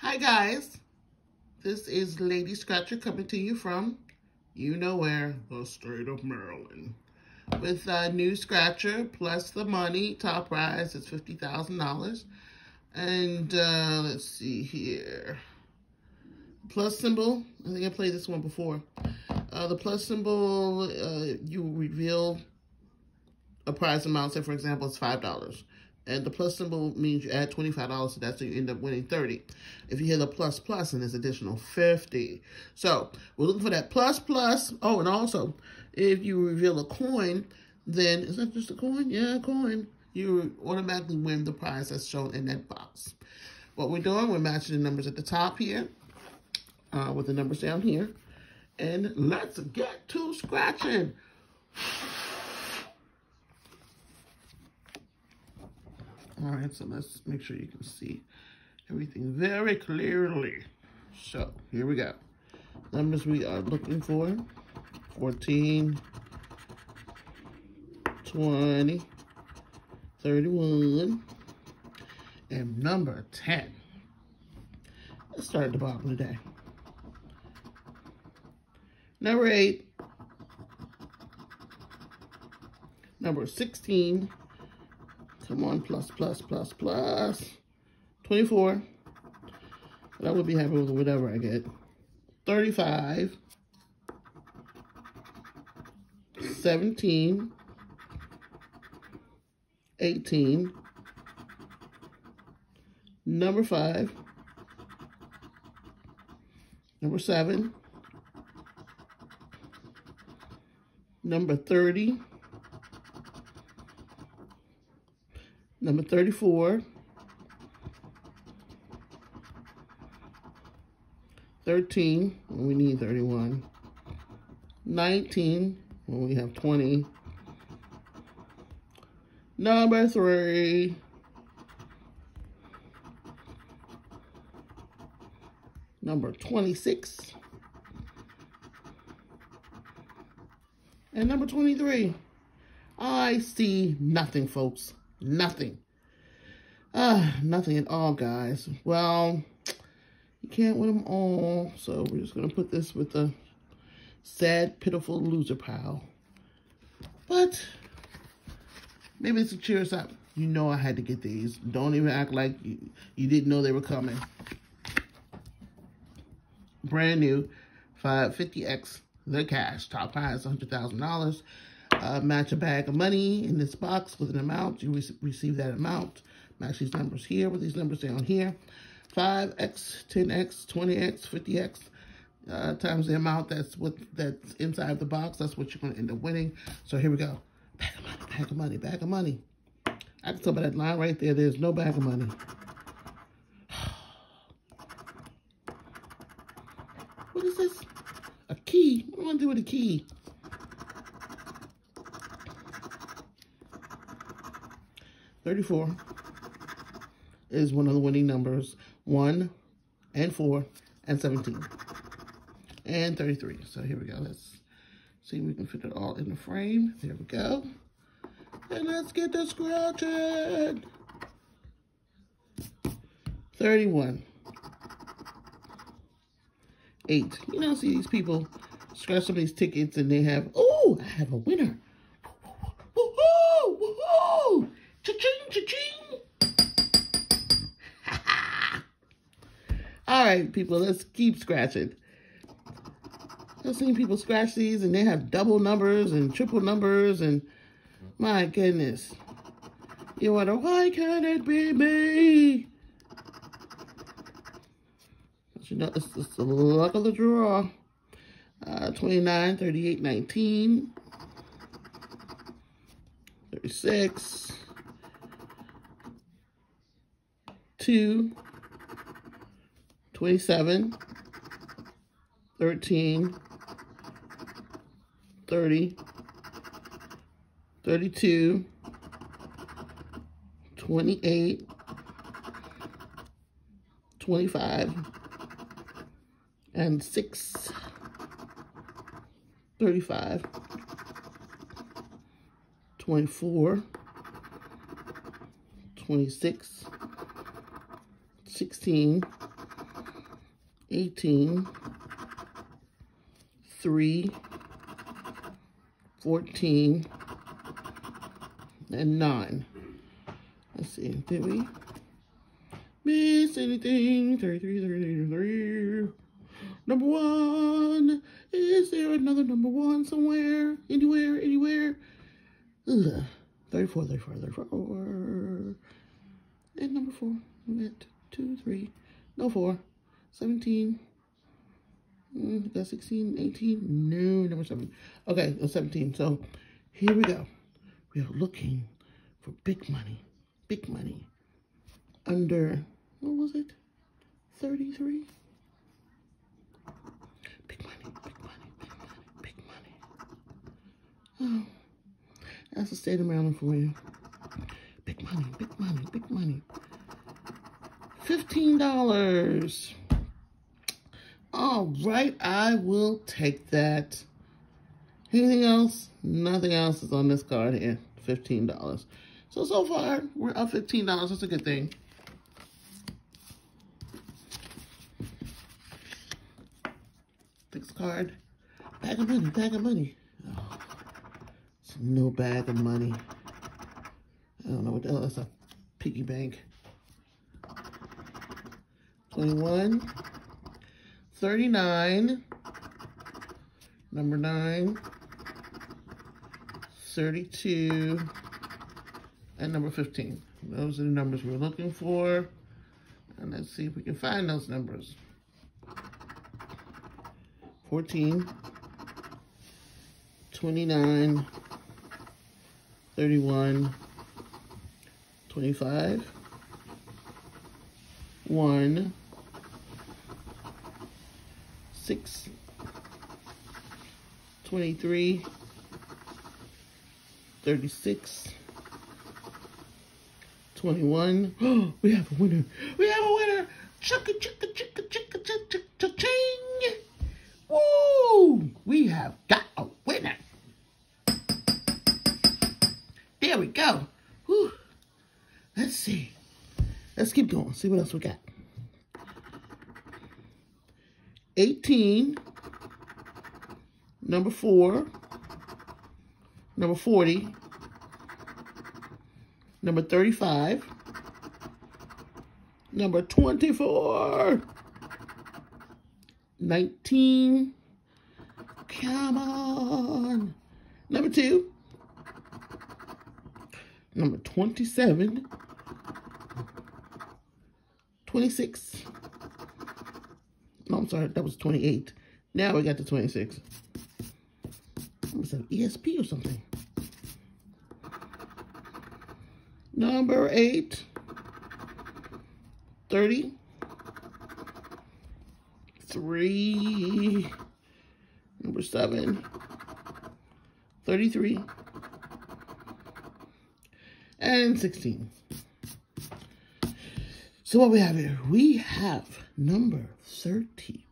Hi guys, this is Lady Scratcher coming to you from you know where, the state of Maryland. With a new Scratcher plus the money, top prize is $50,000. And uh, let's see here. Plus symbol, I think I played this one before. Uh, the plus symbol, uh, you reveal a prize amount, say for example, it's $5. And the plus symbol means you add $25 to that, so you end up winning 30 If you hit a plus plus, and it's additional 50 So we're looking for that plus plus. Oh, and also, if you reveal a coin, then, is that just a coin? Yeah, a coin. You automatically win the prize that's shown in that box. What we're doing, we're matching the numbers at the top here uh, with the numbers down here. And let's get to scratching. All right, so let's make sure you can see everything very clearly. So here we go. Numbers we are looking for, 14, 20, 31, and number 10. Let's start at the bottom today. Number 8, number 16, Come on, plus, plus, plus, plus. 24. But I would be happy with whatever I get. 35. 17. 18. Number 5. Number 7. Number 30. Number 34. 13, when we need 31. 19, when we have 20. Number 3. Number 26. And number 23. I see nothing, folks. Nothing. Ah, nothing at all, guys. Well, you can't win them all, so we're just going to put this with the sad, pitiful loser pile. But, maybe this will cheer us up. You know I had to get these. Don't even act like you, you didn't know they were coming. Brand new 550X, the cash. Top prize, $100,000 uh, match a bag of money in this box with an amount. You re receive that amount. Match these numbers here with these numbers down here. 5x, 10x, 20x, 50x uh, times the amount that's what that's inside the box. That's what you're going to end up winning. So here we go. Bag of money, bag of money, bag of money. I can tell by that line right there, there's no bag of money. what is this? A key? What do I want to do with a key? 34 is one of the winning numbers. 1 and 4 and 17 and 33. So here we go. Let's see if we can fit it all in the frame. There we go. And let's get the scratching. 31. 8. You know, see these people scratch some of these tickets and they have, oh, I have a winner. Right, people, let's keep scratching. I've seen people scratch these and they have double numbers and triple numbers and my goodness. You wonder, why can't it be me? But you know, it's just the luck of the draw. Uh, 29, 38, 19, 36, 2, 27, 13, 30, 32, 28, 25, and 6, 35, 24, 26, 16, 18, 3, 14, and 9. Let's see, did we miss anything? 33, 33, Number one. Is there another number one somewhere? Anywhere? Anywhere? Ugh. 34, 34, 34. And number four. Got two, three, no four. 17. Mm, got 16, 18. No, number seven. Okay, 17. So here we go. We are looking for big money. Big money. Under, what was it? 33? Big money, big money, big money, big money. Oh, that's the state of Maryland for you. Big money, big money, big money. $15. All right, I will take that. Anything else? Nothing else is on this card here. $15. So, so far, we're up $15. That's a good thing. Fixed card. Bag of money, bag of money. Oh, it's no bag of money. I don't know what the hell that's a piggy bank. 21, 39, number 9, 32, and number 15. Those are the numbers we're looking for. And let's see if we can find those numbers. 14, 29, 31, 25, 1, 6, 23, 36, 21. Oh, we have a winner. We have a winner. Chicka, chicka, chicka, chicka, chicka, chicka, ching. Woo! We have got a winner. There we go. Whew. Let's see. Let's keep going. See what else we got. 18, number 4, number 40, number 35, number 24, 19, come on, number 2, number 27, 26, no, Sorry, that was 28. Now we got the 26. Was that ESP or something? Number 8. 30. 3. Number 7. 33. And 16. So what we have here? We have number 30.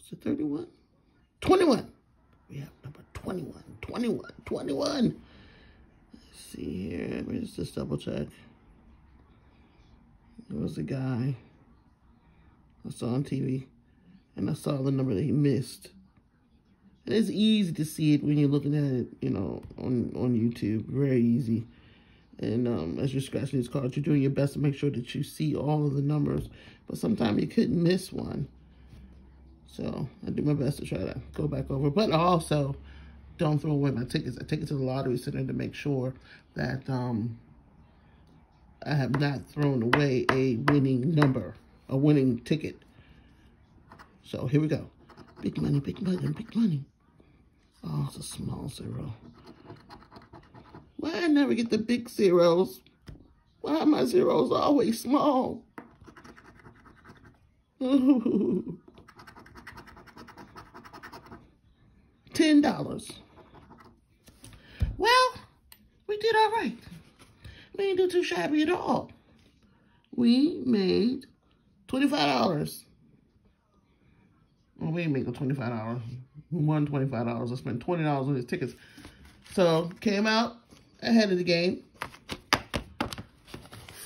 Is it 31? 21. We have number 21. 21. 21. Let's see here. Let me just double check. There was a guy I saw on TV. And I saw the number that he missed. And it's easy to see it when you're looking at it, you know, on, on YouTube. Very easy. And um, as you're scratching these cards, you're doing your best to make sure that you see all of the numbers. But sometimes you couldn't miss one. So I do my best to try to go back over. But also, don't throw away my tickets. I take it to the lottery center to make sure that um, I have not thrown away a winning number, a winning ticket. So here we go. Big money, big money, big money. Oh, it's a small zero. Why I never get the big zeros? Why my zeros always small? Ten dollars. Well, we did all right. We didn't do too shabby at all. We made $25. Well, we make a $25. We won $25. I spent $20 on his tickets. So, came out ahead of the game.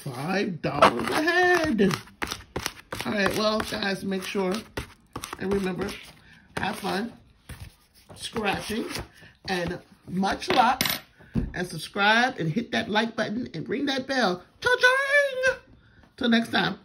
$5 ahead. All right, well, guys, make sure And remember, have fun scratching and much luck. And subscribe and hit that like button and ring that bell. Cha-ching! Till next time.